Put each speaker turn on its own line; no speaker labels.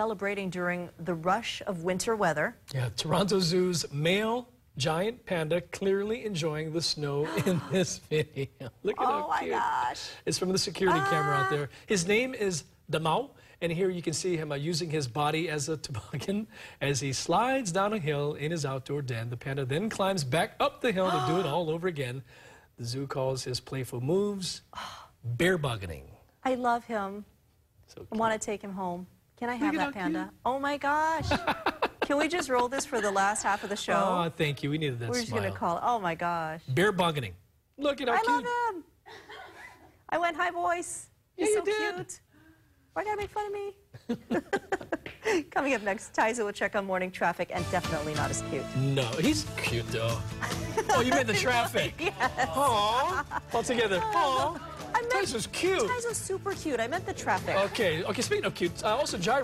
celebrating during the rush of winter weather.
Yeah, Toronto Zoo's male giant panda clearly enjoying the snow in this video. Look at
Oh
how
my gosh.
It's from the security camera out
Ah.
there. His name is Da Mao, and here you can see him uh, using his body as a toboggan as he slides down a hill in his outdoor den. The panda then climbs back up the hill to do it all over again. The zoo calls his playful moves bear buggening.
I love him.
So
I want to take him home. Can I have
at
that
how
panda? Oh my gosh. Can we just roll this for the last half of the show?
Oh, thank you. We needed that
We're just
smile.
going to call. Oh my gosh.
Bear buggening. Look at how
I
cute.
love him. I went high voice. He's
Yeah,
so
did.
cute. Why gotta make fun of me? Coming up next, Tyza will check on morning traffic and definitely not as cute.
No, he's cute though. oh, you meant the traffic.
Yes.
Aww. All together. Aww.
I meant
Tyson cute.
Tyza's super cute. I meant the traffic.
Okay, okay, speaking of cute, uh, also Jai